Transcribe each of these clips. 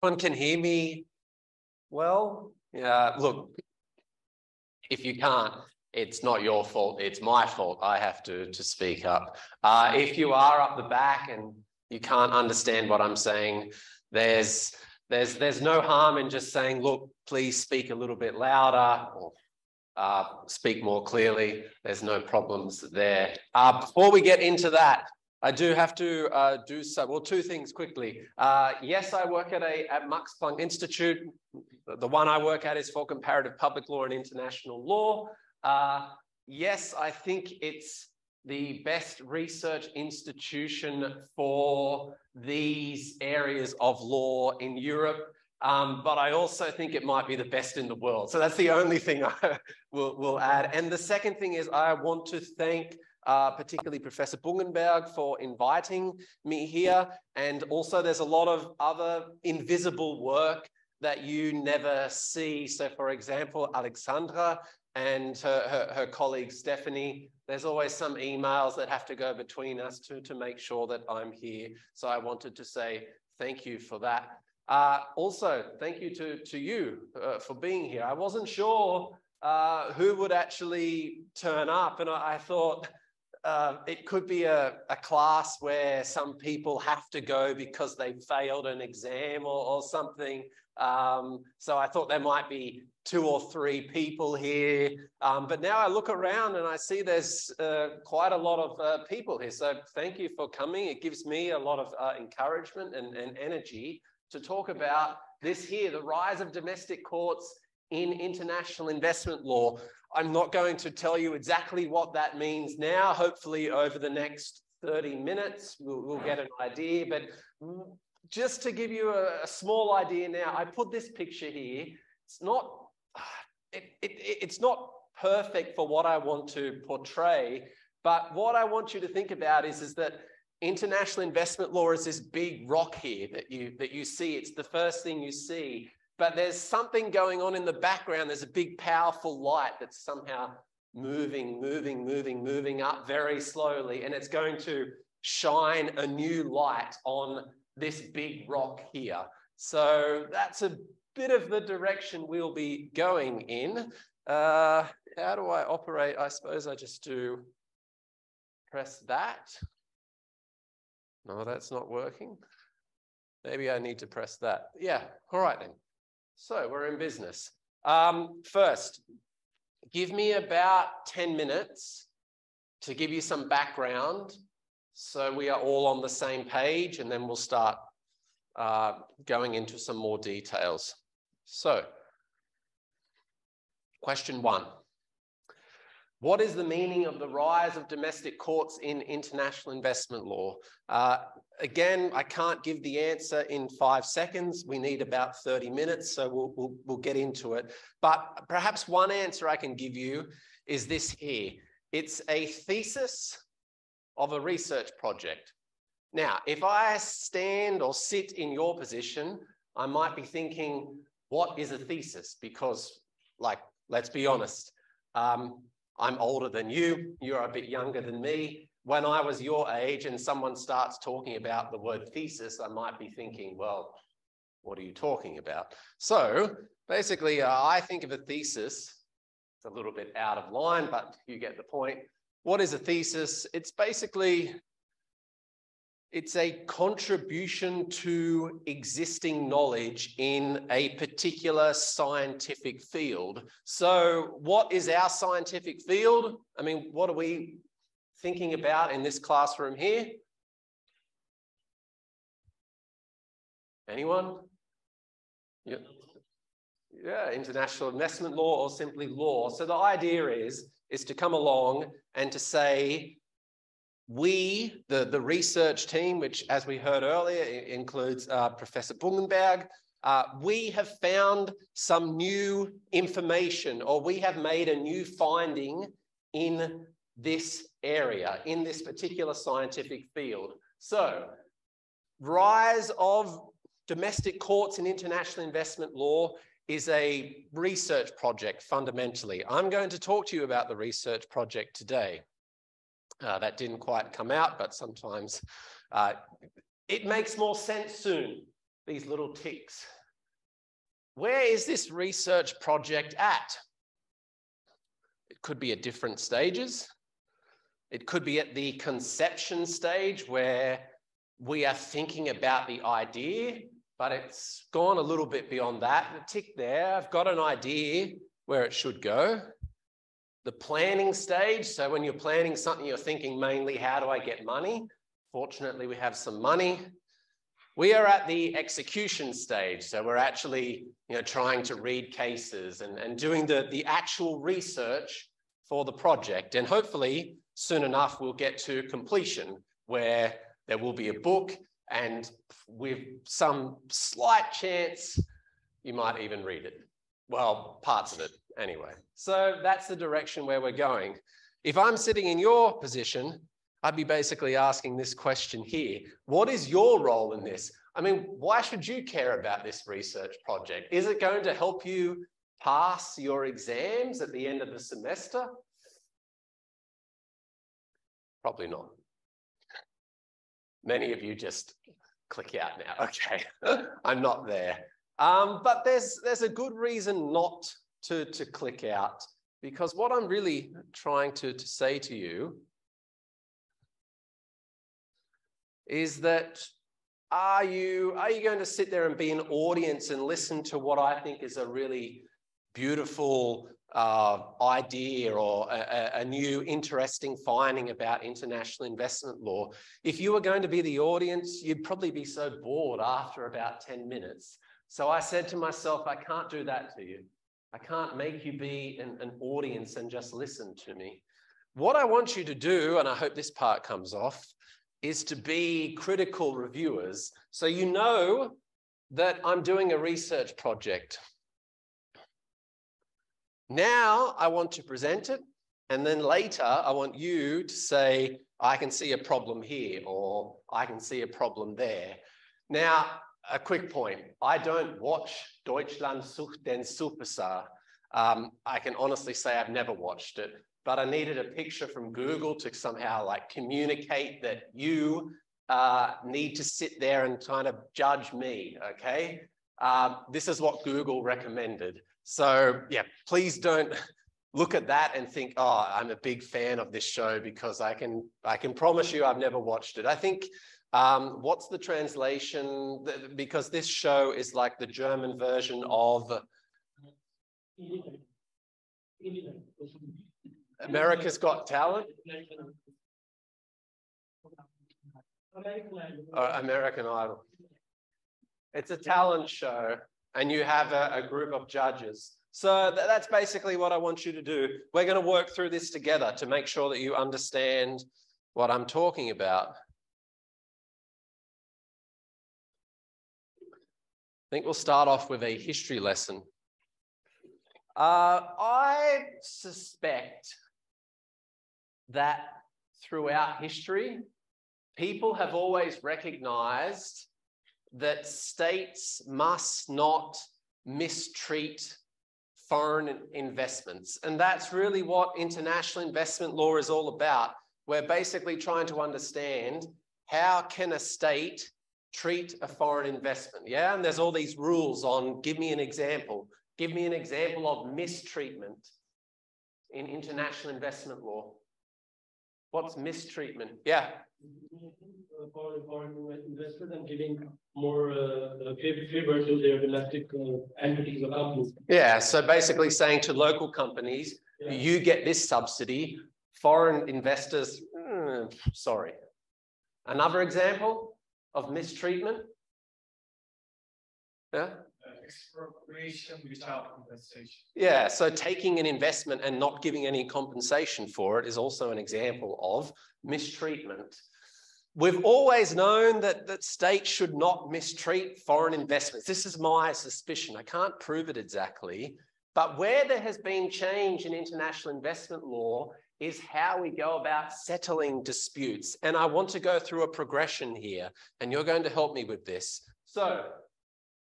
One can hear me well. Yeah, look, if you can't, it's not your fault. It's my fault. I have to, to speak up. Uh, if you are up the back and you can't understand what I'm saying, there's, there's, there's no harm in just saying, look, please speak a little bit louder or uh, speak more clearly. There's no problems there. Uh, before we get into that, I do have to uh, do some, well, two things quickly. Uh, yes, I work at a at Max Planck Institute. The one I work at is for comparative public law and international law. Uh, yes, I think it's the best research institution for these areas of law in Europe. Um, but I also think it might be the best in the world. So that's the only thing I will, will add. And the second thing is I want to thank uh, particularly Professor Bungenberg for inviting me here. And also there's a lot of other invisible work that you never see. So for example, Alexandra and her, her, her, colleague Stephanie, there's always some emails that have to go between us to, to make sure that I'm here. So I wanted to say thank you for that. Uh, also, thank you to, to you uh, for being here. I wasn't sure uh, who would actually turn up, and I, I thought uh, it could be a, a, class where some people have to go because they failed an exam or, or something. Um, so I thought there might be two or three people here. Um, but now I look around and I see there's uh, quite a lot of uh, people here. So thank you for coming. It gives me a lot of uh, encouragement and, and energy to talk about this here, the rise of domestic courts in international investment law. I'm not going to tell you exactly what that means now. Hopefully over the next 30 minutes, we'll, we'll get an idea. But just to give you a, a, small idea now, I put this picture here. It's not, it, it, it's not perfect for what I want to portray, but what I want you to think about is, is that international investment law is this big rock here that you, that you see. It's the first thing you see, but there's something going on in the background. There's a big, powerful light that's somehow moving, moving, moving, moving up very slowly, and it's going to shine a new light on this big rock here. So that's a bit of the direction we'll be going in. Uh, how do I operate? I suppose I just do press that. No, that's not working. Maybe I need to press that. Yeah, all right then. So we're in business. Um, first, give me about 10 minutes to give you some background so we are all on the same page and then we'll start uh, going into some more details. So, question one. What is the meaning of the rise of domestic courts in international investment law? Uh, again, I can't give the answer in five seconds. We need about 30 minutes, so we'll, we'll, we'll get into it. But perhaps one answer I can give you is this here. It's a thesis of a research project. Now, if I stand or sit in your position, I might be thinking, what is a thesis? Because, like, let's be honest, um, I'm older than you, you're a bit younger than me. When I was your age and someone starts talking about the word thesis, I might be thinking, well, what are you talking about? So basically, uh, I think of a thesis, it's a little bit out of line, but you get the point. What is a thesis? It's basically it's a contribution to existing knowledge in a particular scientific field. So what is our scientific field? I mean, what are we thinking about in this classroom here? Anyone? Yeah. yeah, international investment law or simply law. So the idea is, is to come along and to say, we, the, the research team, which as we heard earlier includes uh, Professor Bungenberg, uh, we have found some new information or we have made a new finding in this area, in this particular scientific field. So rise of domestic courts in international investment law is a research project fundamentally. I'm going to talk to you about the research project today. Uh, that didn't quite come out, but sometimes uh, it makes more sense soon these little ticks. Where is this research project at? It could be at different stages. It could be at the conception stage where we are thinking about the idea, but it's gone a little bit beyond that. The tick there, I've got an idea where it should go. The planning stage, so when you're planning something, you're thinking mainly, how do I get money? Fortunately, we have some money. We are at the execution stage. So we're actually you know, trying to read cases and, and doing the, the actual research for the project. And hopefully soon enough, we'll get to completion where there will be a book and with some slight chance, you might even read it. Well, parts of it anyway. So that's the direction where we're going. If I'm sitting in your position, I'd be basically asking this question here. What is your role in this? I mean, why should you care about this research project? Is it going to help you pass your exams at the end of the semester? Probably not. Many of you just click out now. Okay, I'm not there. Um, but there's, there's a good reason not to, to click out because what I'm really trying to, to say to you is that are you, are you going to sit there and be an audience and listen to what I think is a really beautiful uh, idea or a, a, new interesting finding about international investment law. If you were going to be the audience, you'd probably be so bored after about 10 minutes. So I said to myself, I can't do that to you. I can't make you be an, an audience and just listen to me. What I want you to do, and I hope this part comes off, is to be critical reviewers. So you know that I'm doing a research project. Now I want to present it. And then later, I want you to say, I can see a problem here, or I can see a problem there. Now, a quick point. I don't watch Deutschland sucht den Superstar. Um, I can honestly say I've never watched it, but I needed a picture from Google to somehow like communicate that you uh, need to sit there and kind of judge me, okay? Uh, this is what Google recommended. So yeah, please don't look at that and think, oh, I'm a big fan of this show because I can, I can promise you I've never watched it. I think, um, what's the translation? Because this show is like the German version of America's Got Talent. Uh, American Idol. It's a talent show and you have a, a group of judges. So th that's basically what I want you to do. We're going to work through this together to make sure that you understand what I'm talking about. I think we'll start off with a history lesson. Uh, I suspect that throughout history, people have always recognized that states must not mistreat foreign investments. And that's really what international investment law is all about. We're basically trying to understand how can a state treat a foreign investment? Yeah, and there's all these rules on give me an example. Give me an example of mistreatment in international investment law. What's mistreatment? Yeah for foreign investors and giving more uh, favor to their domestic uh, entities or companies. Yeah, so basically saying to local companies, yeah. you get this subsidy, foreign investors, mm, sorry. Another example of mistreatment? Yeah? expropriation without compensation. Yeah, so taking an investment and not giving any compensation for it is also an example of mistreatment. We've always known that, that states should not mistreat foreign investments. This is my suspicion. I can't prove it exactly. But where there has been change in international investment law is how we go about settling disputes. And I want to go through a progression here, and you're going to help me with this. So,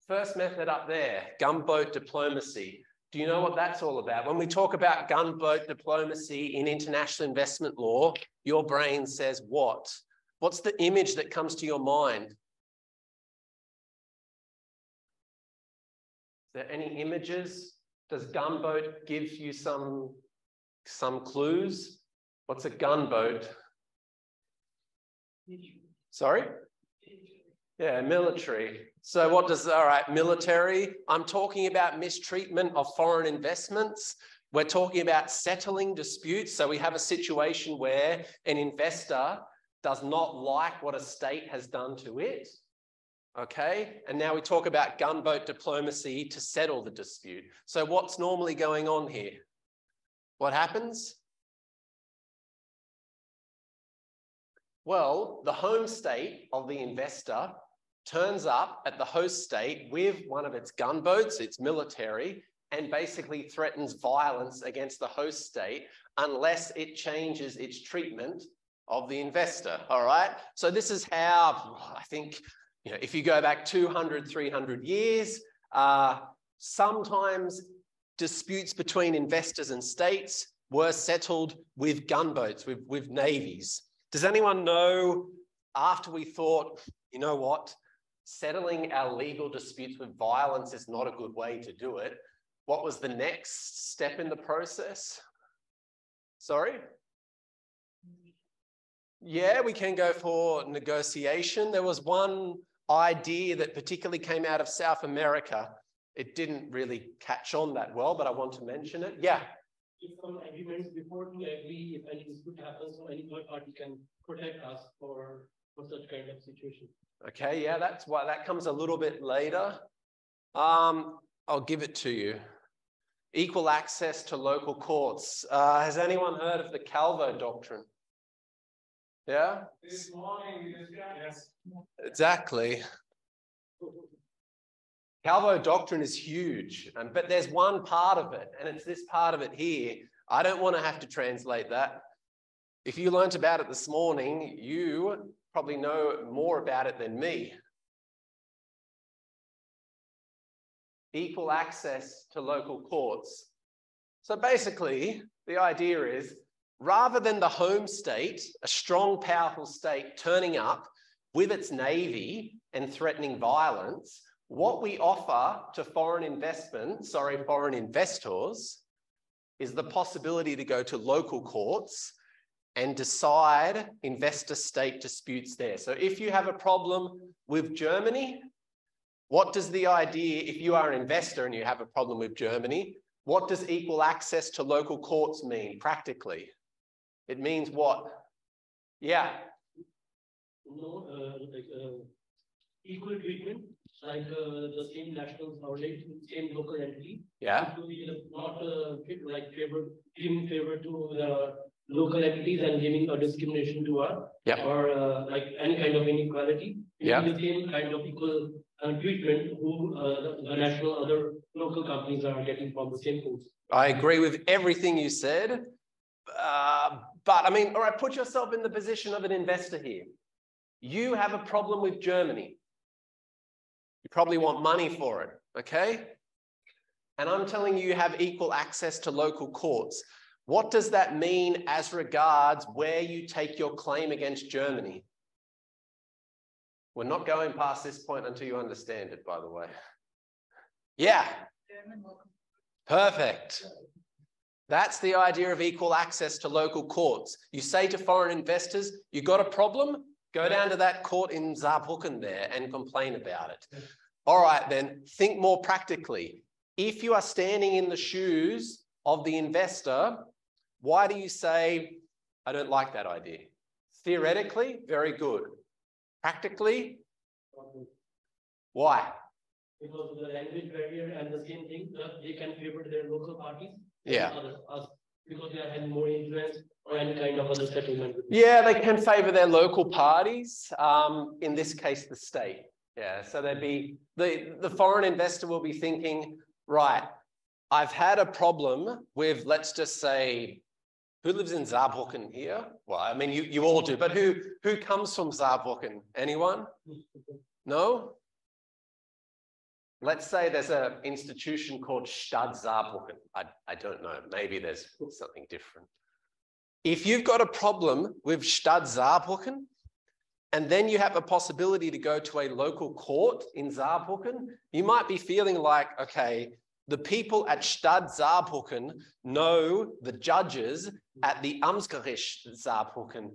first method up there gunboat diplomacy. Do you know what that's all about? When we talk about gunboat diplomacy in international investment law, your brain says what? What's the image that comes to your mind? Is there any images? Does gunboat give you some, some clues? What's a gunboat? Sorry? Yeah, military. So what does, all right, military. I'm talking about mistreatment of foreign investments. We're talking about settling disputes. So we have a situation where an investor does not like what a state has done to it. Okay, and now we talk about gunboat diplomacy to settle the dispute. So what's normally going on here? What happens? Well, the home state of the investor turns up at the host state with one of its gunboats, its military, and basically threatens violence against the host state unless it changes its treatment of the investor. All right. So this is how I think, you know, if you go back 200, 300 years, uh, sometimes disputes between investors and states were settled with gunboats, with, with navies. Does anyone know after we thought, you know what, settling our legal disputes with violence is not a good way to do it? What was the next step in the process? Sorry? Yeah, we can go for negotiation. There was one idea that particularly came out of South America. It didn't really catch on that well, but I want to mention it. Yeah. If some agreements before to agree, if any dispute happens, so any third party can protect us for, for such kind of situation. Okay, yeah, that's why that comes a little bit later. Um, I'll give it to you. Equal access to local courts. Uh, has anyone heard of the Calvo doctrine? Yeah? This morning, yes. Exactly. Calvo doctrine is huge, um, but there's one part of it, and it's this part of it here. I don't want to have to translate that. If you learnt about it this morning, you probably know more about it than me. equal access to local courts. So basically, the idea is rather than the home state, a strong, powerful state turning up with its navy and threatening violence, what we offer to foreign investment, sorry, foreign investors, is the possibility to go to local courts and decide investor state disputes there. So if you have a problem with Germany, what does the idea, if you are an investor and you have a problem with Germany, what does equal access to local courts mean practically? It means what? Yeah. No, uh, like uh, equal treatment, like uh, the same nationals or same local entity. Yeah. To be not uh, like favor, giving favor to the local entities and giving a discrimination to us. Yeah. Or uh, like any kind of inequality. Yeah. The same kind of equal uh, treatment who uh, the national other local companies are getting from the same courts. I agree with everything you said. Uh, but I mean, all right, put yourself in the position of an investor here. You have a problem with Germany. You probably want money for it, okay? And I'm telling you, you have equal access to local courts. What does that mean as regards where you take your claim against Germany? We're not going past this point until you understand it, by the way. Yeah. Perfect. That's the idea of equal access to local courts. You say to foreign investors, you got a problem? Go down to that court in Saarbrücken there and complain about it. All right, then think more practically. If you are standing in the shoes of the investor, why do you say, I don't like that idea? Theoretically, very good. Practically, why? Because of the language barrier and the same thing, that they can favor their local parties. Yeah. Others, because they having more influence or any kind of other settlement. Yeah, they can favor their local parties, um, in this case, the state. Yeah, so they'd be, the, the foreign investor will be thinking, right, I've had a problem with, let's just say, who lives in Saarbrücken here? Well, I mean, you, you all do, but who, who comes from Saarbrücken? Anyone? No? Let's say there's an institution called Stadt Saarbrücken. I, I don't know. Maybe there's something different. If you've got a problem with Stadt Saarbrücken, and then you have a possibility to go to a local court in Saarbrücken, you might be feeling like, okay, the people at Stadt Saarbrücken know the judges at the Amtsgericht Saarbrücken.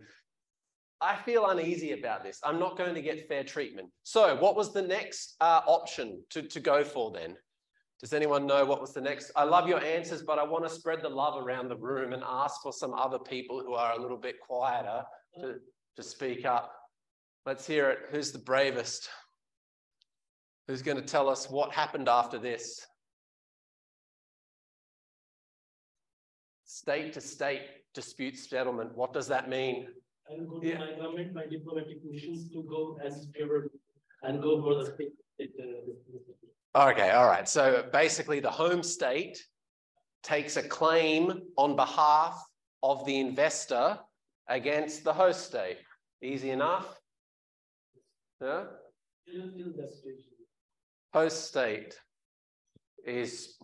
I feel uneasy about this. I'm not going to get fair treatment. So what was the next uh, option to, to go for then? Does anyone know what was the next? I love your answers, but I want to spread the love around the room and ask for some other people who are a little bit quieter to, to speak up. Let's hear it. Who's the bravest? Who's going to tell us what happened after this? State to state dispute settlement. What does that mean? And go to yeah. my government, my diplomatic missions to go as favored and go for the state. Uh, okay, all right. So basically, the home state takes a claim on behalf of the investor against the host state. Easy enough. Yeah? Host state is,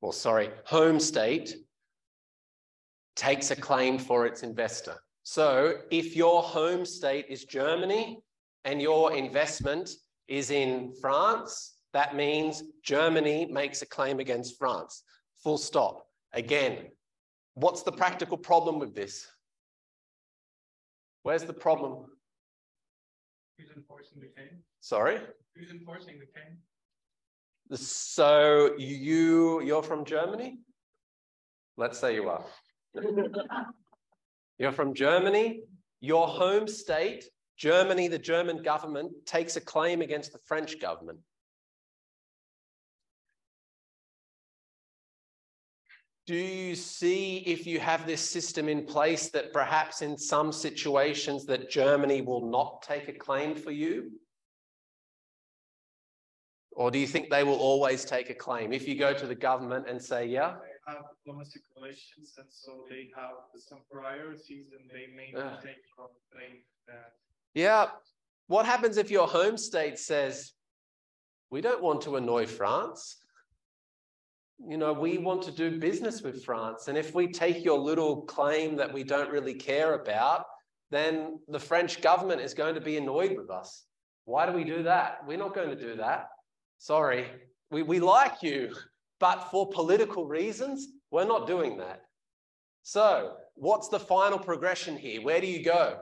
well, sorry, home state takes a claim for its investor. So if your home state is Germany and your investment is in France, that means Germany makes a claim against France. Full stop. Again, what's the practical problem with this? Where's the problem? Who's enforcing the claim? Sorry? Who's enforcing the claim? So you you're from Germany? Let's say you are. you're from Germany. Your home state, Germany, the German government takes a claim against the French government. do you see if you have this system in place that perhaps in some situations that Germany will not take a claim for you? Or do you think they will always take a claim? If you go to the government and say, yeah? Have diplomatic relations and so they have some priorities and they may uh, take from claim that. Yeah. What happens if your home state says, we don't want to annoy France? you know, we want to do business with France. And if we take your little claim that we don't really care about, then the French government is going to be annoyed with us. Why do we do that? We're not going to do that. Sorry. We, we like you, but for political reasons, we're not doing that. So, what's the final progression here? Where do you go?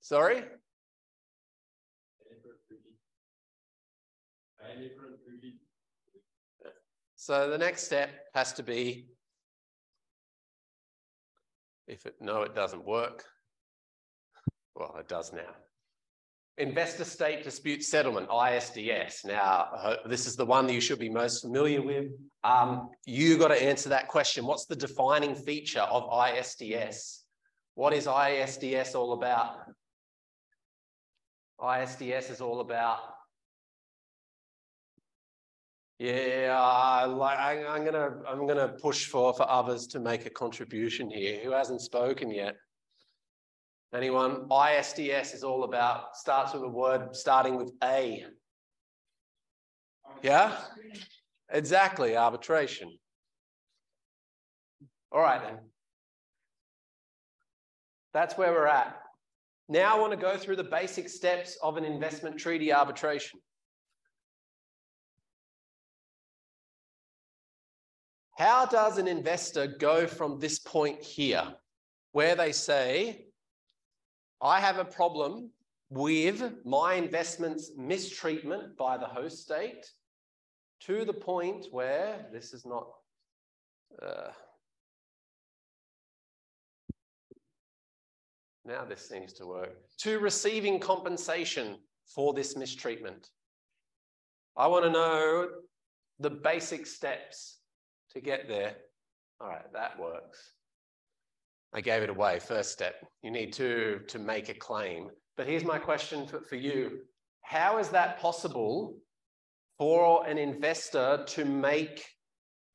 Sorry? So the next step has to be, if it, no, it doesn't work. Well, it does now. Investor State Dispute Settlement, ISDS. Now, uh, this is the one that you should be most familiar with. Um, you got to answer that question. What's the defining feature of ISDS? What is ISDS all about? ISDS is all about yeah, like I, I'm gonna I'm gonna push for for others to make a contribution here. Who hasn't spoken yet? Anyone? ISDS is all about starts with a word starting with A. Yeah, exactly. Arbitration. All right then. That's where we're at. Now I want to go through the basic steps of an investment treaty arbitration. How does an investor go from this point here, where they say, I have a problem with my investment's mistreatment by the host state, to the point where this is not. Uh, now this seems to work. To receiving compensation for this mistreatment. I want to know the basic steps to get there. All right, that works. I gave it away. First step. You need to, to make a claim. But here's my question for, for you. How is that possible for an investor to make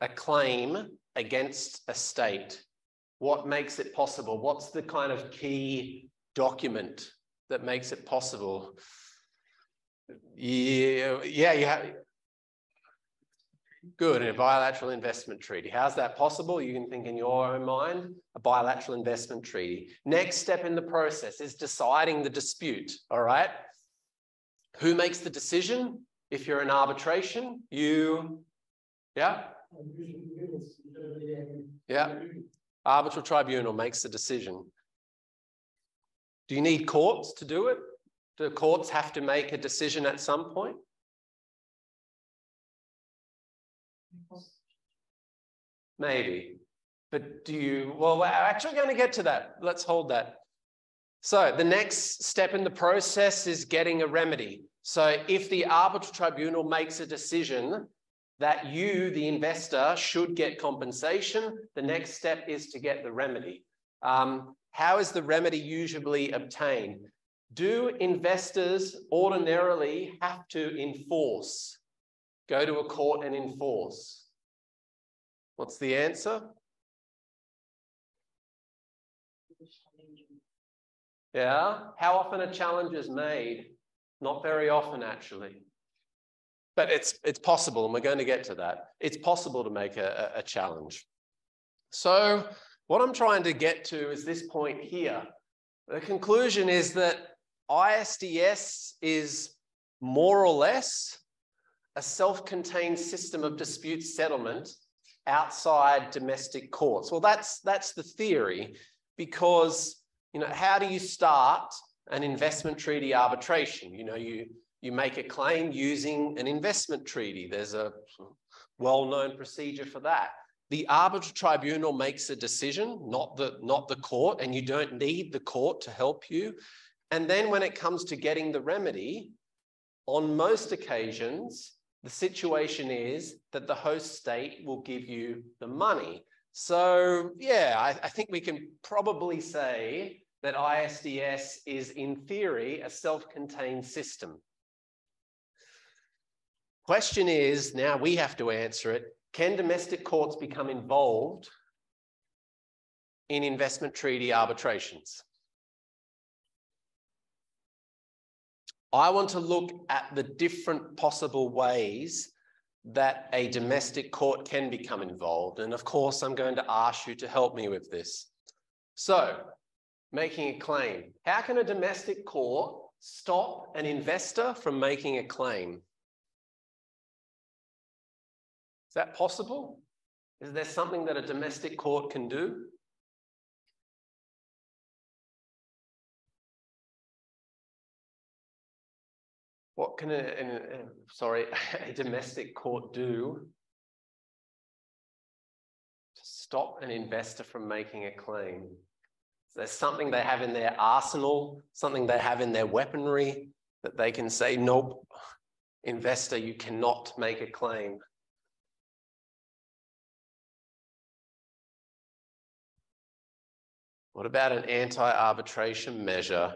a claim against a state? What makes it possible? What's the kind of key document that makes it possible? Yeah, yeah, you have, Good, a bilateral investment treaty. How's that possible? You can think in your own mind, a bilateral investment treaty. Next step in the process is deciding the dispute, all right? Who makes the decision? If you're in arbitration, you, yeah? Yeah. Arbitral tribunal makes the decision. Do you need courts to do it? Do courts have to make a decision at some point? Maybe. But do you, well, we're actually going to get to that. Let's hold that. So the next step in the process is getting a remedy. So if the arbitral tribunal makes a decision that you, the investor, should get compensation, the next step is to get the remedy. Um, how is the remedy usually obtained? Do investors ordinarily have to enforce, go to a court and enforce? What's the answer? Yeah. How often a challenge is made? Not very often, actually. But it's, it's possible, and we're going to get to that. It's possible to make a, a challenge. So what I'm trying to get to is this point here. The conclusion is that ISDS is more or less a self-contained system of dispute settlement outside domestic courts. Well, that's, that's the theory because, you know, how do you start an investment treaty arbitration? You know, you, you make a claim using an investment treaty. There's a well-known procedure for that. The arbitral tribunal makes a decision, not the, not the court, and you don't need the court to help you. And then when it comes to getting the remedy, on most occasions, the situation is that the host state will give you the money. So yeah, I, I, think we can probably say that ISDS is in theory a self-contained system. Question is, now we have to answer it, can domestic courts become involved in investment treaty arbitrations? I want to look at the different possible ways that a domestic court can become involved. And of course, I'm going to ask you to help me with this. So, making a claim. How can a domestic court stop an investor from making a claim? Is that possible? Is there something that a domestic court can do? What can a, a, a sorry, a domestic court do to stop an investor from making a claim? There's something they have in their arsenal, something they have in their weaponry that they can say, nope, investor, you cannot make a claim. What about an anti-arbitration measure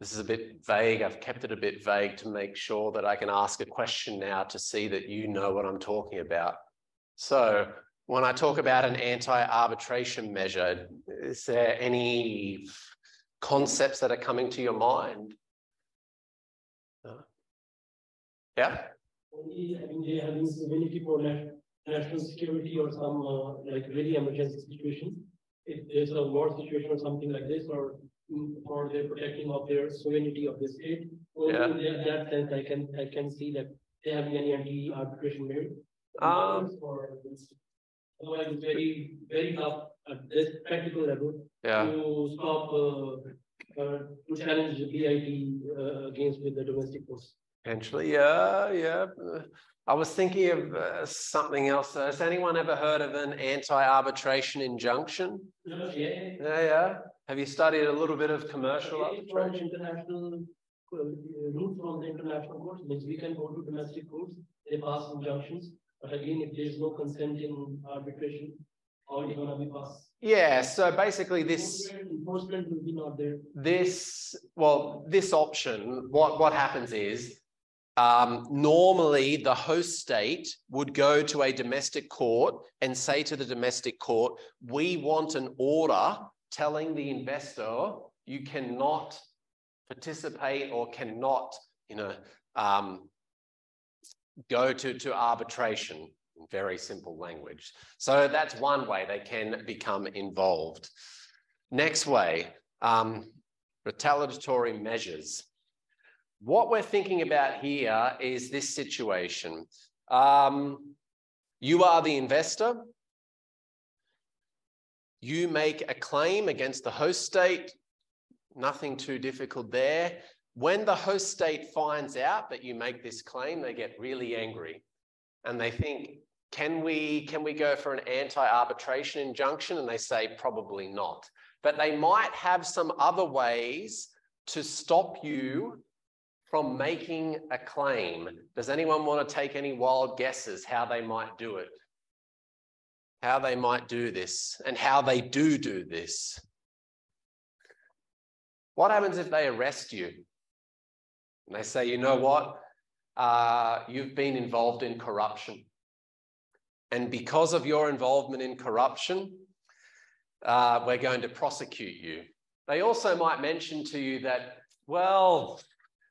this is a bit vague. I've kept it a bit vague to make sure that I can ask a question now to see that you know what I'm talking about. So when I talk about an anti-arbitration measure, is there any concepts that are coming to your mind? Uh, yeah? Only having severity for national security or some uh, like really emergency situations. If there's a war situation or something like this, or for the protecting of their sovereignty of the state. So Yeah. in that, sense, I can, I can see that they have any anti-arbitration merit. Um, Or otherwise it's very, very tough at this practical level Yeah. to stop, uh, uh, to challenge the BIT, uh, against with the domestic force. Potentially, yeah, yeah. I was thinking of uh, something else. Has anyone ever heard of an anti-arbitration injunction? Yeah. Yeah, yeah. Have you studied a little bit of commercial From arbitration? international, uh, route from the international courts, means we can go to domestic courts, they pass injunctions. But again, if there is no consent in arbitration, how is gonna be passed? Yeah, so basically this Enforcement- Enforcement will be not there. this well this option what what happens is um, normally the host state would go to a domestic court and say to the domestic court we want an order telling the investor you cannot participate or cannot you know um, go to to arbitration very simple language. So that's one way they can become involved. Next way, um, retaliatory measures. What we're thinking about here is this situation. Um, you are the investor. You make a claim against the host state. Nothing too difficult there. When the host state finds out that you make this claim, they get really angry and they think, can we, can we go for an anti-arbitration injunction? And they say, probably not. But they might have some other ways to stop you from making a claim. Does anyone want to take any wild guesses how they might do it? How they might do this and how they do do this? What happens if they arrest you? And they say, you know what? Uh, you've been involved in corruption. And because of your involvement in corruption, uh, we're going to prosecute you. They also might mention to you that, well,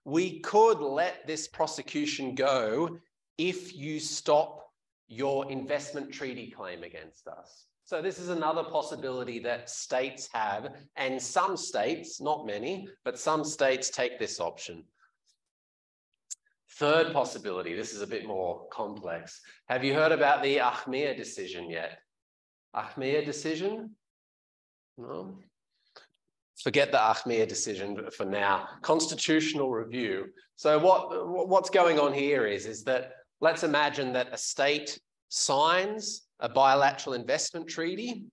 we could let this prosecution go if you stop your investment treaty claim against us. So this is another possibility that states have, and some states, not many, but some states take this option. Third possibility, this is a bit more complex. Have you heard about the Achmea decision yet? Achmea decision? No? Forget the Achmea decision for now. Constitutional review. So what, what's going on here is, is that let's imagine that a state signs a bilateral investment treaty.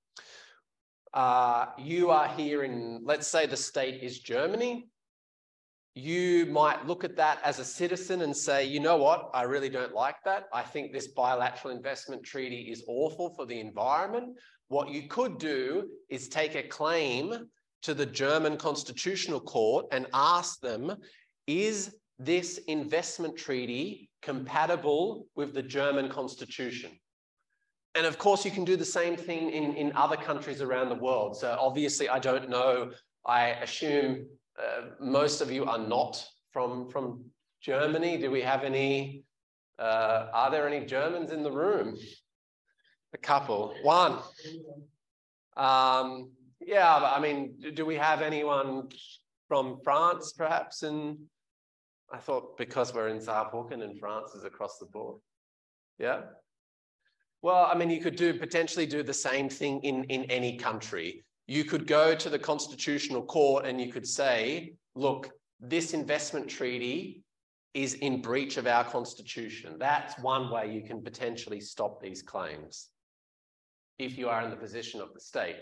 Uh, you are here in, let's say the state is Germany. You might look at that as a citizen and say, you know what, I really don't like that. I think this bilateral investment treaty is awful for the environment. What you could do is take a claim to the German Constitutional Court and ask them, is this investment treaty compatible with the German Constitution? And of course, you can do the same thing in, in other countries around the world. So obviously, I don't know. I assume uh, most of you are not from, from Germany. Do we have any? Uh, are there any Germans in the room? A couple. One. Um, yeah, I mean, do we have anyone from France perhaps? And I thought because we're in Saarbrücken and France is across the board. Yeah. Well, I mean, you could do potentially do the same thing in, in any country. You could go to the constitutional court and you could say, look, this investment treaty is in breach of our constitution. That's one way you can potentially stop these claims if you are in the position of the state.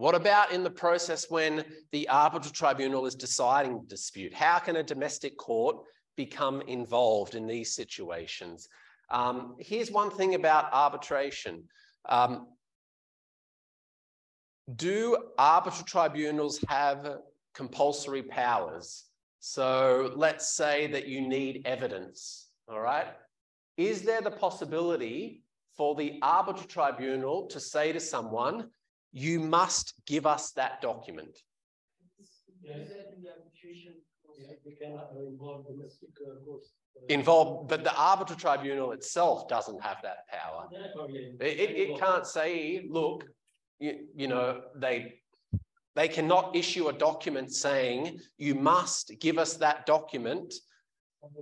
What about in the process when the arbitral tribunal is deciding the dispute? How can a domestic court become involved in these situations? Um, here's one thing about arbitration. Um, do arbitral tribunals have compulsory powers? So let's say that you need evidence, all right? Is there the possibility for the arbitral tribunal to say to someone, you must give us that document. Involve, but the arbitral tribunal itself doesn't have that power. It, it, can't say, look, you, you know, they they cannot issue a document saying you must give us that document. The uh,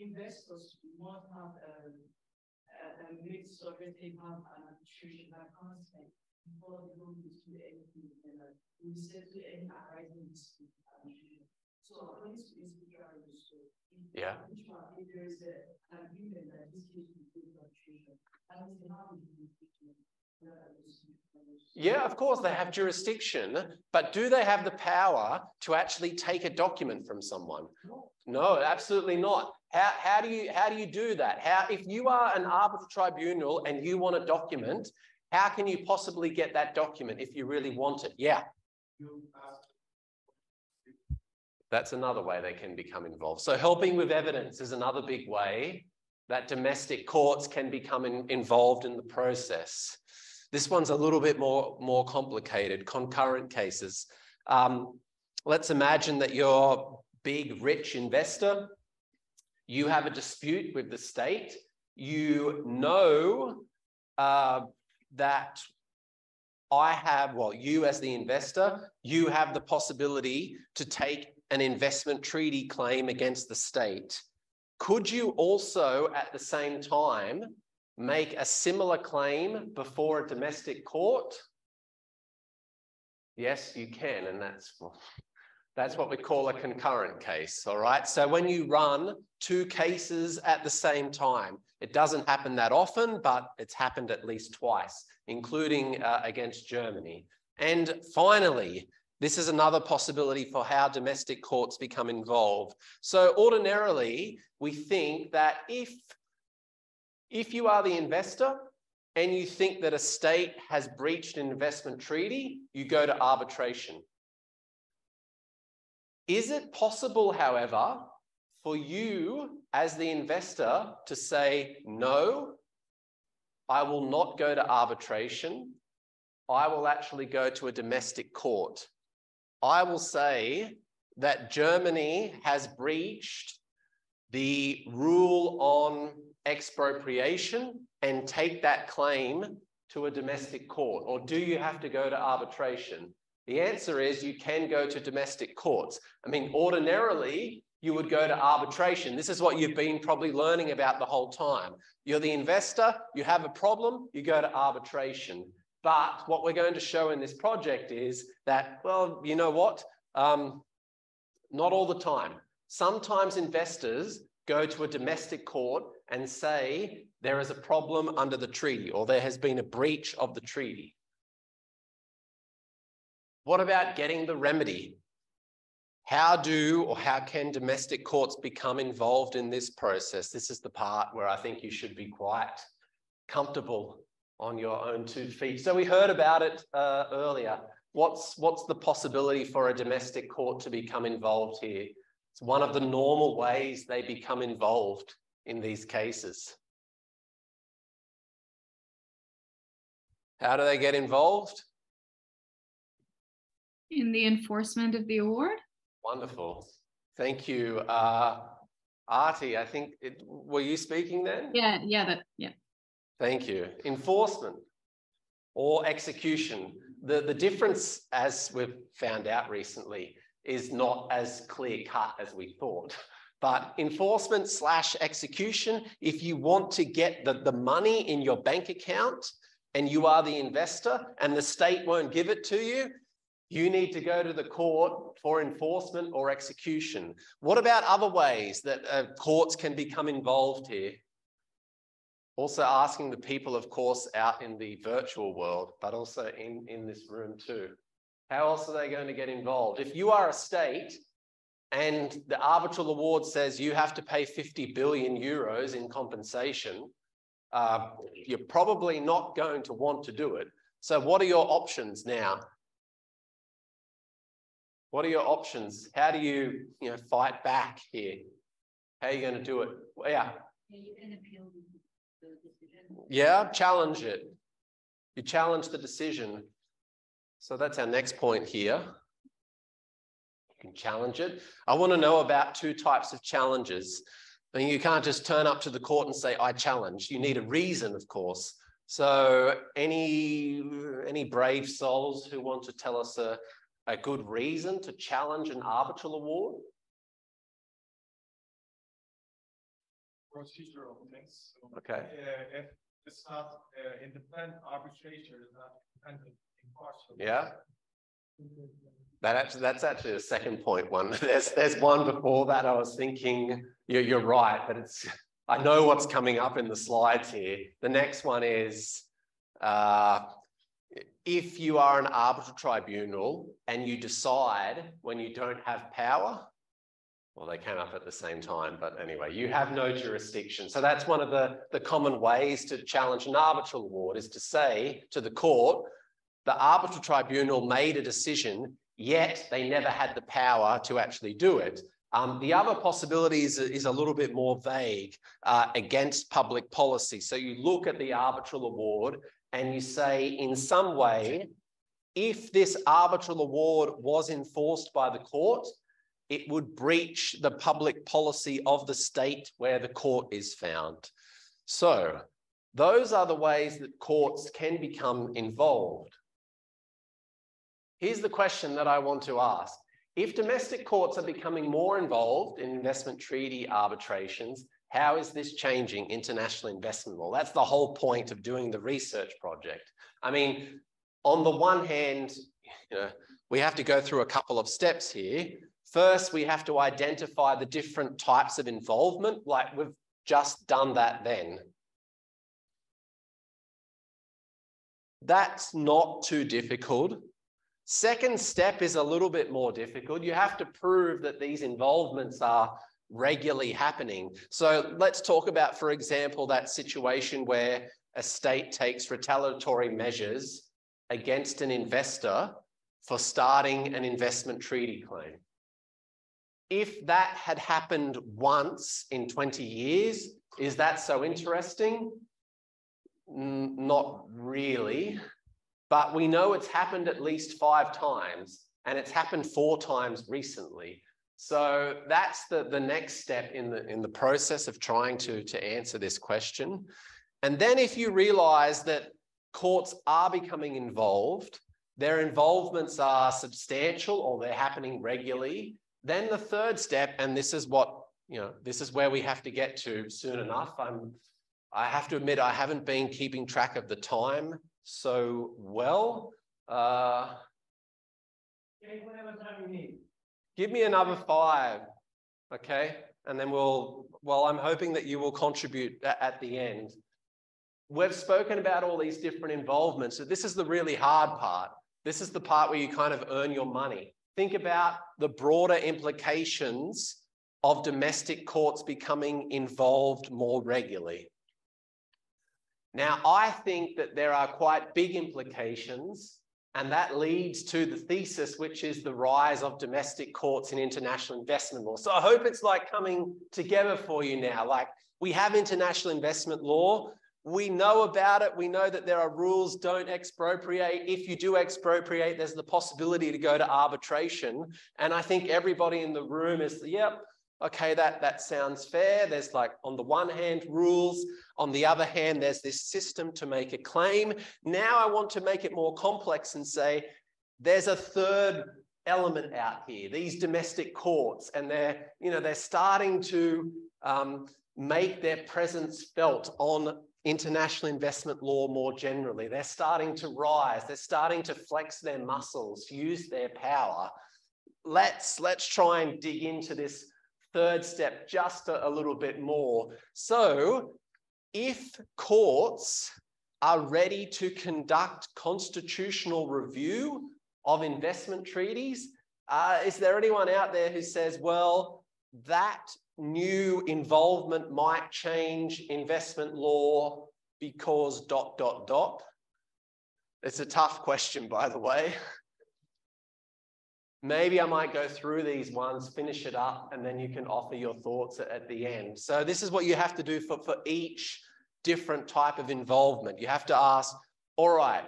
investors not have um, uh, make sovereignty have an administration that constant before the room is to anything and uh, we settle any arising dispute So according to institutional so yeah. if there is a, an agreement that this case will be arbitration, that means they have yeah, of course, they have jurisdiction, but do they have the power to actually take a document from someone? No, absolutely not. How, how, do you, how do you do that? How, if you are an arbitral tribunal and you want a document, how can you possibly get that document if you really want it? Yeah. That's another way they can become involved. So helping with evidence is another big way that domestic courts can become in, involved in the process. This one's a little bit more, more complicated, concurrent cases. Um, let's imagine that you're big, rich investor you have a dispute with the state, you know uh, that I have, well, you as the investor, you have the possibility to take an investment treaty claim against the state. Could you also at the same time make a similar claim before a domestic court? Yes, you can, and that's well, that's what we call a concurrent case, all right? So when you run two cases at the same time, it doesn't happen that often, but it's happened at least twice, including uh, against Germany. And finally, this is another possibility for how domestic courts become involved. So ordinarily, we think that if, if you are the investor and you think that a state has breached an investment treaty, you go to arbitration. Is it possible, however, for you as the investor to say, no, I will not go to arbitration. I will actually go to a domestic court. I will say that Germany has breached the rule on expropriation and take that claim to a domestic court? Or do you have to go to arbitration? The answer is you can go to domestic courts. I mean, ordinarily, you would go to arbitration. This is what you've been probably learning about the whole time. You're the investor, you have a problem, you go to arbitration. But what we're going to show in this project is that, well, you know what? Um, not all the time. Sometimes investors go to a domestic court and say there is a problem under the treaty or there has been a breach of the treaty. What about getting the remedy? How do or how can domestic courts become involved in this process? This is the part where I think you should be quite comfortable on your own two feet. So we heard about it uh, earlier. What's, what's the possibility for a domestic court to become involved here? It's one of the normal ways they become involved in these cases. How do they get involved? In the enforcement of the award? Wonderful. Thank you. Uh, Artie, I think, it, were you speaking then? Yeah, yeah, that, yeah. Thank you. Enforcement or execution. The, the difference, as we've found out recently, is not as clear cut as we thought. But enforcement slash execution, if you want to get the, the money in your bank account and you are the investor and the state won't give it to you, you need to go to the court for enforcement or execution. What about other ways that uh, courts can become involved here? Also asking the people, of course, out in the virtual world, but also in, in this room too. How else are they going to get involved? If you are a state and the arbitral award says you have to pay 50 billion euros in compensation, uh, you're probably not going to want to do it. So what are your options now? What are your options? How do you, you know, fight back here? How are you going to do it? Well, yeah. Yeah, challenge it. You challenge the decision. So that's our next point here. You can challenge it. I want to know about two types of challenges. I mean, you can't just turn up to the court and say, I challenge. You need a reason, of course. So any, any brave souls who want to tell us a, a good reason to challenge an arbitral award? Procedural things. So, Okay. uh, if it's not uh, independent arbitration, it's not independent impartial. Yeah. That actually, that's actually a second point one. There's, there's one before that I was thinking, you're, you're right, but it's, I know what's coming up in the slides here. The next one is, uh, if you are an arbitral tribunal and you decide when you don't have power, well, they came up at the same time, but anyway, you have no jurisdiction. So that's one of the, the common ways to challenge an arbitral award is to say to the court, the arbitral tribunal made a decision, yet they never had the power to actually do it. Um, the other possibility is, is, a little bit more vague uh, against public policy. So you look at the arbitral award and you say, in some way, if this arbitral award was enforced by the court, it would breach the public policy of the state where the court is found. So those are the ways that courts can become involved. Here's the question that I want to ask. If domestic courts are becoming more involved in investment treaty arbitrations, how is this changing international investment law? That's the whole point of doing the research project. I mean, on the one hand, you know, we have to go through a couple of steps here. First, we have to identify the different types of involvement, like we've just done that then. That's not too difficult. Second step is a little bit more difficult. You have to prove that these involvements are regularly happening. So let's talk about, for example, that situation where a state takes retaliatory measures against an investor for starting an investment treaty claim. If that had happened once in 20 years, is that so interesting? Not really, but we know it's happened at least five times and it's happened four times recently. So that's the, the next step in the, in the process of trying to, to answer this question. And then if you realize that courts are becoming involved, their involvements are substantial or they're happening regularly, then the third step, and this is what, you know, this is where we have to get to soon enough. I'm, I have to admit, I haven't been keeping track of the time so well. Uh, whatever time you need. Give me another five, okay? And then we'll, well, I'm hoping that you will contribute at the end. We've spoken about all these different involvements. So this is the really hard part. This is the part where you kind of earn your money. Think about the broader implications of domestic courts becoming involved more regularly. Now, I think that there are quite big implications and that leads to the thesis, which is the rise of domestic courts in international investment law. So I hope it's like coming together for you now. Like we have international investment law. We know about it. We know that there are rules, don't expropriate. If you do expropriate, there's the possibility to go to arbitration. And I think everybody in the room is, yep, okay, that, that sounds fair. There's like, on the one hand, rules. On the other hand, there's this system to make a claim. Now I want to make it more complex and say, there's a third element out here, these domestic courts, and they're, you know, they're starting to um, make their presence felt on international investment law more generally. They're starting to rise. They're starting to flex their muscles, use their power. Let's, let's try and dig into this third step just a, a little bit more. So if courts are ready to conduct constitutional review of investment treaties, uh, is there anyone out there who says, well, that new involvement might change investment law because dot, dot, dot? It's a tough question, by the way. Maybe I might go through these ones, finish it up, and then you can offer your thoughts at, the end. So this is what you have to do for, for each different type of involvement. You have to ask, all right,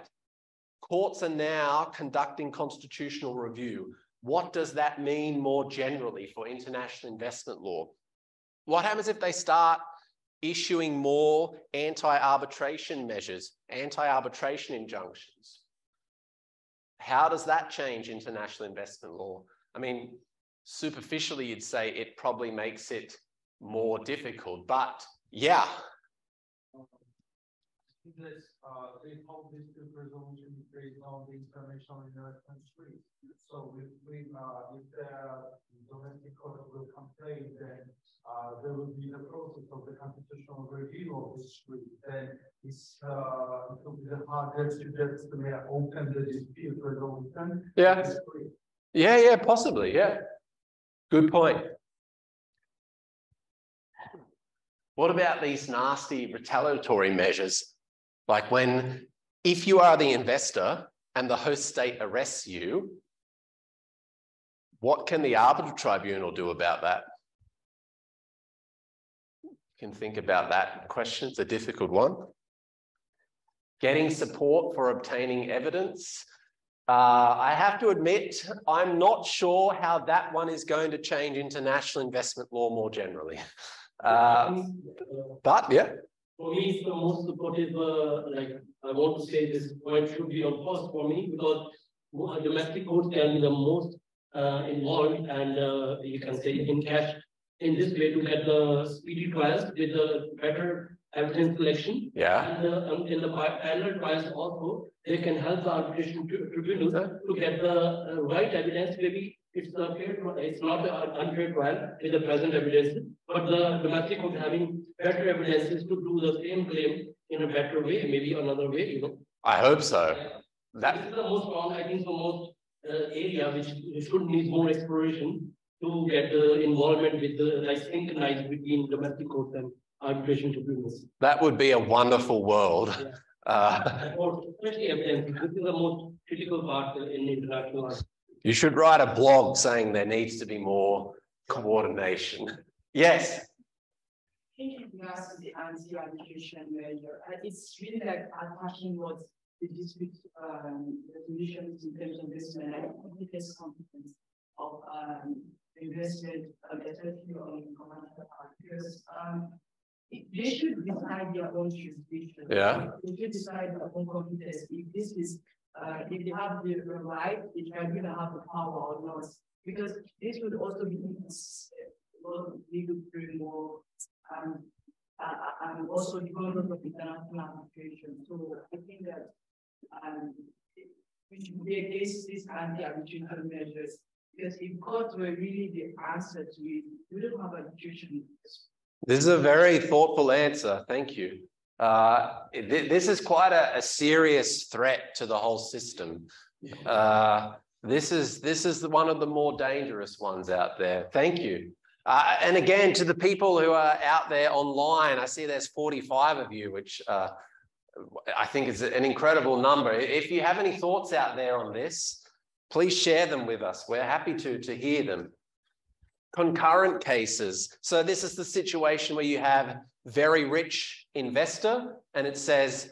courts are now conducting constitutional review. What does that mean more generally for international investment law? What happens if they start issuing more anti-arbitration measures, anti-arbitration injunctions? How does that change international investment law? I mean, superficially, you'd say it probably makes it more difficult, but yeah. This, uh, hold this resolution based on the international investment street. So if we, uh, if the domestic court will complain, then uh, there will be the process of the constitutional review of the street. and it's uh, it will be the hardest to get to may open the dispute resolution. Yeah. Yeah, yeah, possibly. Yeah. Good point. What about these nasty retaliatory measures? Like when, if you are the investor and the host state arrests you, what can the arbitral tribunal do about that? Can think about that question. It's a difficult one. Getting support for obtaining evidence. Uh, I have to admit, I'm not sure how that one is going to change international investment law more generally. Uh, but yeah, For me, it's the most supportive, uh, like, I want to say this point should be on first for me, because domestic courts can be the most uh, involved and, uh, you can say in cash in this way to get the speedy trials with the better evidence collection. yeah, And, uh, um, in the pa- parallel trials also, they can help the arbitration tri- tribunal to get the uh, right evidence, maybe it's a fair, it's not an unfair trial with the present evidence, but the domestic court having better evidences to do the same claim in a better way, maybe another way, you know. I hope so. This That, is the most, strong, I think, the most uh, area which should need more exploration to get the involvement with the, like synchronize between domestic courts and arbitration tribunals. that would be a wonderful world. Uh, especially evidence, this is the most critical part in international law. you should write a blog saying there needs to be more coordination. Yes, think it regards to the anti-arbitration measure, uh, it's really like attacking what the dispute, um, resolutions in terms of investment, I don't think there's competence of, um, investment, uh, especially on commercial because, um, they should decide their own jurisdiction. Yeah. They should decide their own competence, if this is, uh, if they have the right, the tribunal have the power or not. Because this would also be, well, legal framework, um, uh, and also the concept of international arbitration. So I think that, um, we should be against these anti-arbitration measures. Because if courts were really the answer to it, we don't have arbitration. this is a very thoughtful answer. Thank you. Uh, thi- this is quite a, a serious threat to the whole system. Uh, this is, this is the- one of the more dangerous ones out there. Thank you. Uh, and again, to the people who are out there online, I see there's forty-five of you, which, uh, I think is an incredible number. If you have any thoughts out there on this, please share them with us. We're happy to, to hear them. Concurrent cases. So this is the situation where you have very rich investor and it says,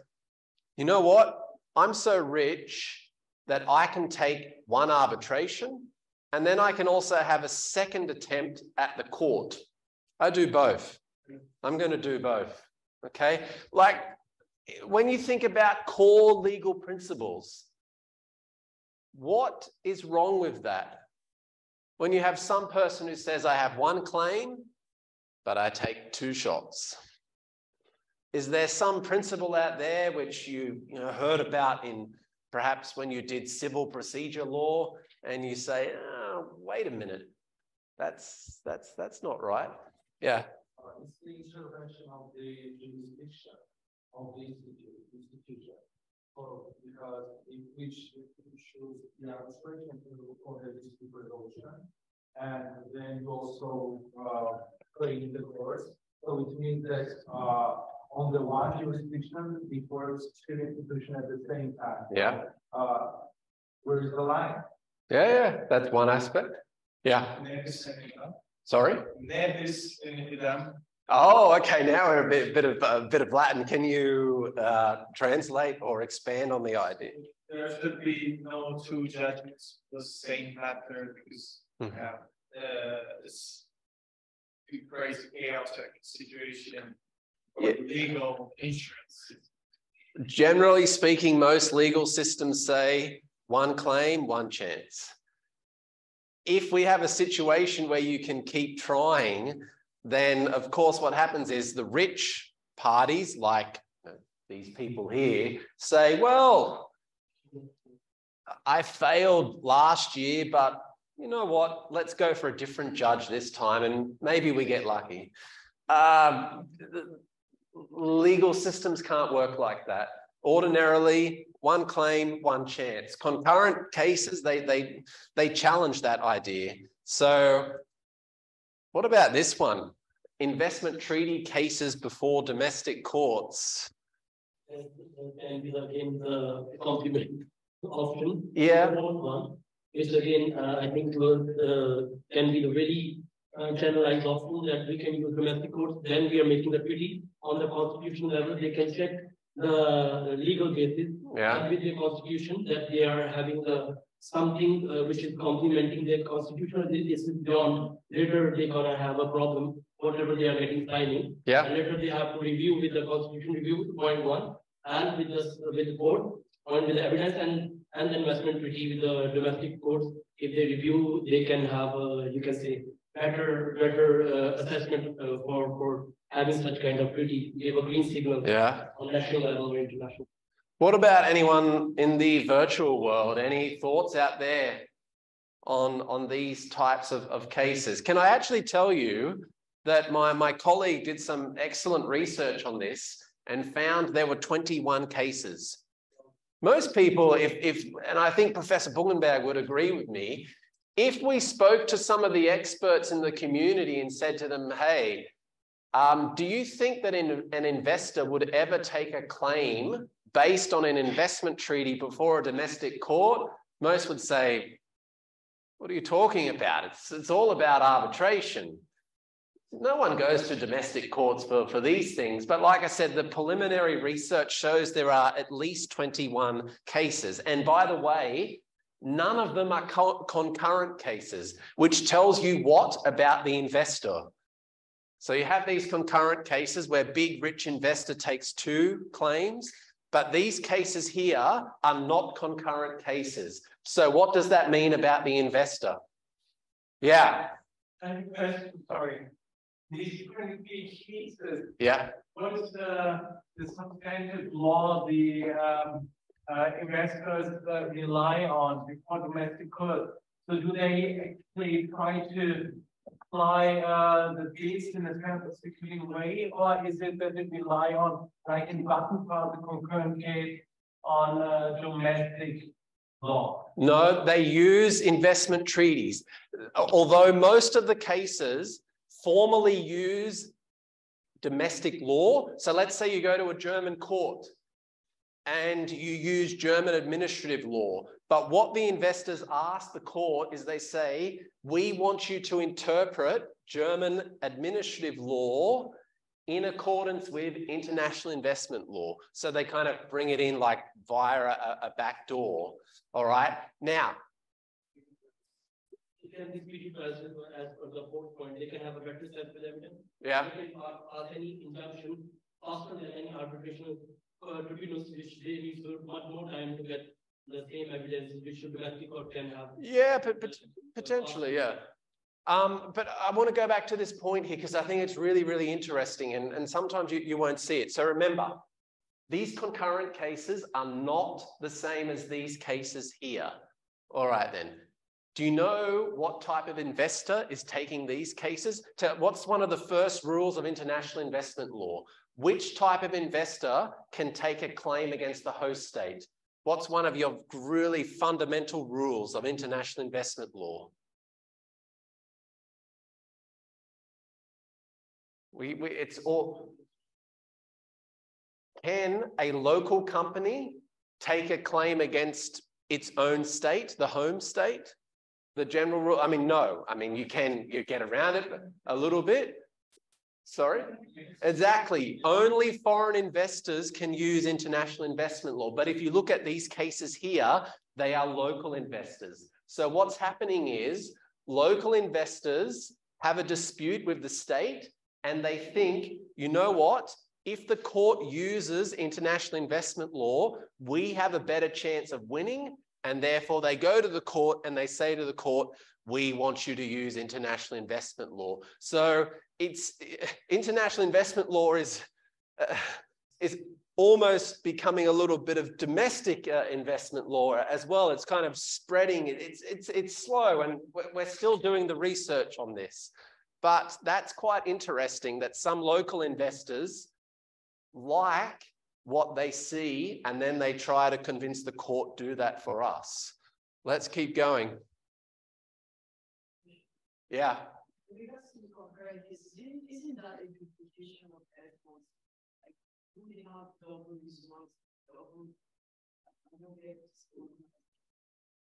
you know what? I'm so rich that I can take one arbitration and then I can also have a second attempt at the court. I do both. I'm going to do both. Okay. Like when you think about core legal principles, what is wrong with that? When you have some person who says, I have one claim, but I take two shots. Is there some principle out there which you, you know, heard about in perhaps when you did civil procedure law and you say, oh, wait a minute, that's that's that's not right. Yeah. It's the intervention of the jurisdiction of the institution. So, because in which it shows the arbitration for the dispute resolution. And then you also, uh, create the courts. So it means that, uh, on the one jurisdiction, the courts two institution at the same time. Yeah. Uh, where is the line? Yeah, yeah, that's one aspect. Yeah. ne bis. Sorry. ne bis in idem. Oh, okay. Now we're a bit, bit of a bit of Latin. Can you uh, translate or expand on the idea? There should be no two judgments, the same matter because Mhm. have uh, this crazy chaotic situation for Yeah. legal insurance. Generally speaking, most legal systems say one claim, one chance. If we have a situation where you can keep trying, then of course what happens is the rich parties, like these people here, say, well, I failed last year, but you know what? Let's go for a different judge this time and maybe we get lucky. Um, legal systems can't work like that. Ordinarily, one claim, one chance. Concurrent cases, they they they challenge that idea. So what about this one? Investment treaty cases before domestic courts. And and is again the complement option. Yeah. One is again, uh, I think, uh, can be the very uh, generalized option that we can use domestic courts, then we are making the treaty on the constitutional level, they can check the legal basis Yeah, with the constitution that they are having the something uh, which is complementing their constitution, this this is beyond, later they're gonna have a problem, whatever they are getting signing. yeah, And later they have to review with the constitution review, point one, and with the, with the court, and with the evidence and, and the investment treaty with the domestic courts. If they review, they can have, a, you can say, better, better, uh, assessment, uh, for, for having such kind of treaty, give a green signal yeah. on national level or international. What about anyone in the virtual world? Any thoughts out there on, on these types of, of cases? Can I actually tell you that my, my colleague did some excellent research on this and found there were 21 cases. Most people, if, if, and I think Professor Bungenberg would agree with me, if we spoke to some of the experts in the community and said to them, hey, um, do you think that in, an investor would ever take a claim based on an investment treaty before a domestic court? Most would say, what are you talking about? It's, it's all about arbitration. No one goes to domestic courts for, for these things. But like I said, the preliminary research shows there are at least 21 cases. And by the way, none of them are co concurrent cases, which tells you what about the investor? So you have these concurrent cases where big rich investor takes two claims, but these cases here are not concurrent cases. So what does that mean about the investor? Yeah, And question, sorry. These twenty cases, yeah. what is the, the substantive law the, um, uh, investors uh, rely on before domestic court? So do they actually try to apply, uh, the dates in a kind of way? Or is it that they rely on, like in Vattenfall, the concurrent case on, uh, domestic law? No, they use investment treaties. Although most of the cases formally use domestic law. So let's say you go to a German court and you use German administrative law. But what the investors ask the court is they say, we want you to interpret German administrative law in accordance with international investment law. So they kind of bring it in like via a, a back door. All right. Now, Can be as, as per the point, they can have a better with evidence? yeah. They can pass any injunction faster than any arbitration uh, tribunals, which they need much more time to get the same evidence which the domestic court can have. Yeah, but, but potentially, yeah. Um, but I want to go back to this point here because I think it's really, really interesting and, and sometimes you, you won't see it. So remember, these concurrent cases are not the same as these cases here. All right, then. Do you know what type of investor is taking these cases? To, what's one of the first rules of international investment law? Which type of investor can take a claim against the host state? What's one of your really fundamental rules of international investment law? We, we, it's all. Can a local company take a claim against its own state, the home state? The general rule, I mean, no, I mean, you can, you get around it a little bit. Sorry? Exactly. Only foreign investors can use international investment law. But if you look at these cases here, they are local investors. So what's happening is local investors have a dispute with the state and they think, you know what? If the court uses international investment law, we have a better chance of winning. And therefore, they go to the court and they say to the court, we want you to use international investment law. So it's international investment law is, uh, is almost becoming a little bit of domestic uh, investment law as well. It's kind of spreading. It's, it's, it's slow and we're still doing the research on this. But that's quite interesting that some local investors like what they see and then they try to convince the court do that for us. Let's keep going. Yeah.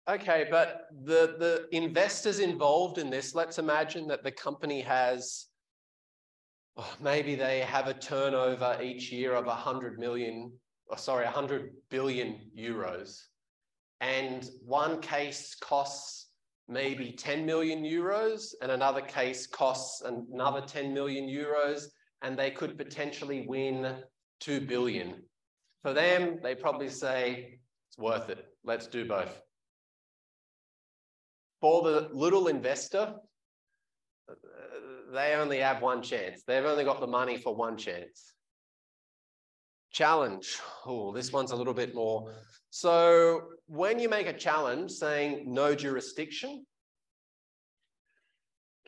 Okay, but the, the investors involved in this, let's imagine that the company has, oh, maybe they have a turnover each year of 100 million oh, sorry, 100 billion euros. And one case costs maybe 10 million euros and another case costs another 10 million euros and they could potentially win 2 billion. For them, they probably say, it's worth it. Let's do both. For the little investor, they only have one chance. They've only got the money for one chance. Challenge. Oh, this one's a little bit more. So when you make a challenge saying no jurisdiction,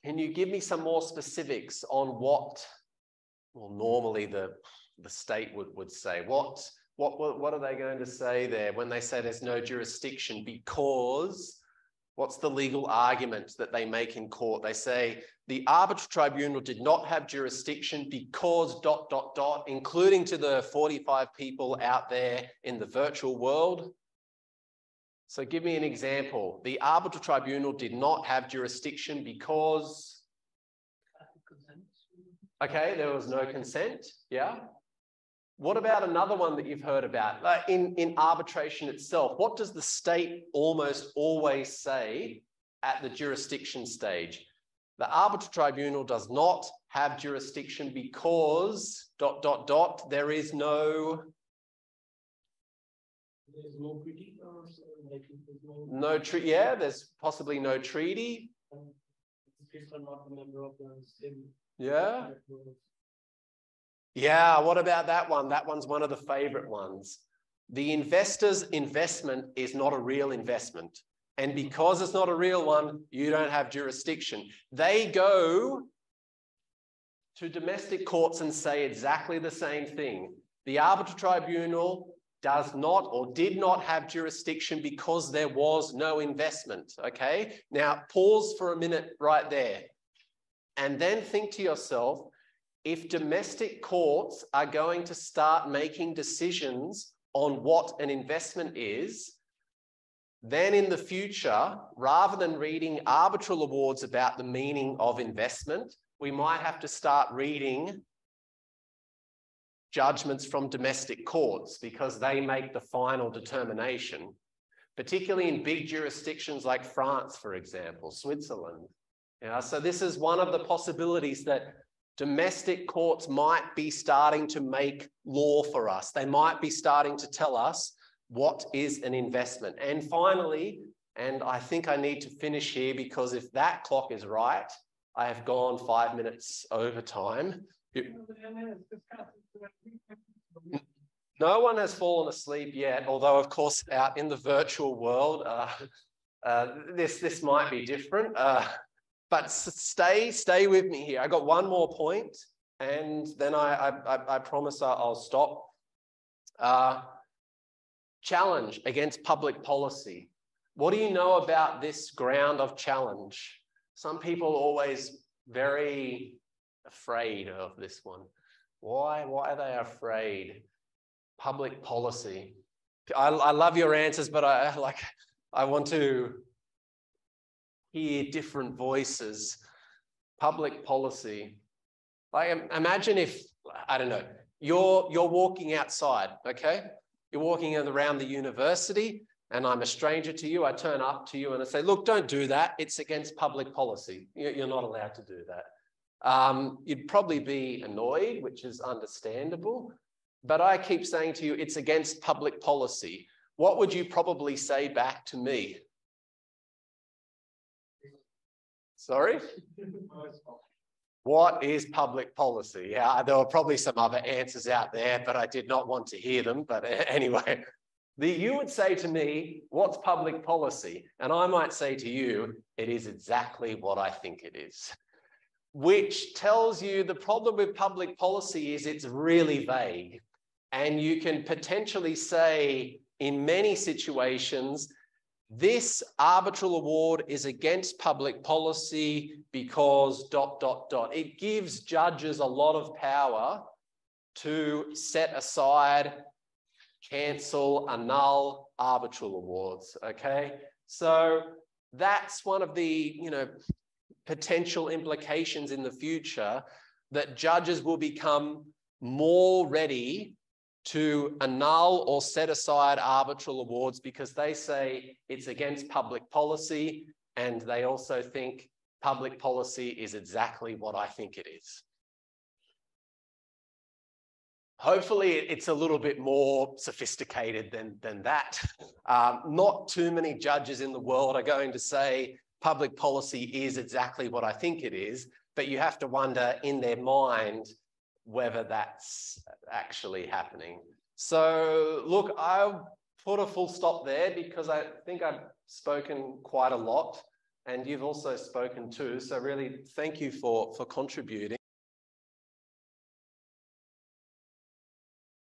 can you give me some more specifics on what, well, normally the, the state would, would say? What, what, what are they going to say there when they say there's no jurisdiction? Because what's the legal argument that they make in court? They say the arbitral tribunal did not have jurisdiction because dot, dot, dot, including to the 45 people out there in the virtual world. So give me an example. The arbitral tribunal did not have jurisdiction because. Okay, there was no consent. Yeah. What about another one that you've heard about? Like in, in arbitration itself, what does the state almost always say at the jurisdiction stage? The arbitral tribunal does not have jurisdiction because dot dot dot there is no There's no treaty or so, like, there's no. no treaty. Yeah, there's possibly no treaty. States Yeah, what about that one? That one's one of the favorite ones. The investor's investment is not a real investment. And because it's not a real one, you don't have jurisdiction. They go to domestic courts and say exactly the same thing. The arbitral tribunal does not or did not have jurisdiction because there was no investment. Okay, now pause for a minute right there and then think to yourself if domestic courts are going to start making decisions on what an investment is, then in the future, rather than reading arbitral awards about the meaning of investment, we might have to start reading judgments from domestic courts because they make the final determination, particularly in big jurisdictions like France, for example, Switzerland. Yeah, so this is one of the possibilities that domestic courts might be starting to make law for us. They might be starting to tell us what is an investment. And finally, and I think I need to finish here because if that clock is right, I have gone five minutes over time. No one has fallen asleep yet, although of course out in the virtual world, uh, uh, this, this might be different. Uh, but stay, stay with me here. I got one more point, and then I, I, I- promise I'll stop. Uh, challenge against public policy. What do you know about this ground of challenge? Some people always very afraid of this one. Why? Why are they afraid? Public policy. I, I love your answers, but I like I want to hear different voices. Public policy. Like imagine if I don't know, you're you're walking outside, okay? You're walking around the university, and I'm a stranger to you. I turn up to you and I say, "Look, don't do that. It's against public policy. You- You're not allowed to do that." Um, you'd probably be annoyed, which is understandable. But I keep saying to you, it's against public policy. What would you probably say back to me? Sorry? What is public policy? Yeah, there were probably some other answers out there, but I did not want to hear them. But anyway, the, you would say to me, what's public policy? And I might say to you, it is exactly what I think it is. Which tells you the problem with public policy is it's really vague. And you can potentially say in many situations, this arbitral award is against public policy because dot, dot, dot. It gives judges a lot of power to set aside, cancel, annul arbitral awards, okay? So that's one of the, you know, potential implications in the future that judges will become more ready to annul or set aside arbitral awards because they say it's against public policy and they also think public policy is exactly what I think it is. Hopefully, it's a little bit more sophisticated than, than that. Um, not too many judges in the world are going to say public policy is exactly what I think it is, but you have to wonder in their mind whether that's actually happening. So, look, I'll put a full stop there because I think I've spoken quite a lot and you've also spoken too. So, really, thank you for, for contributing.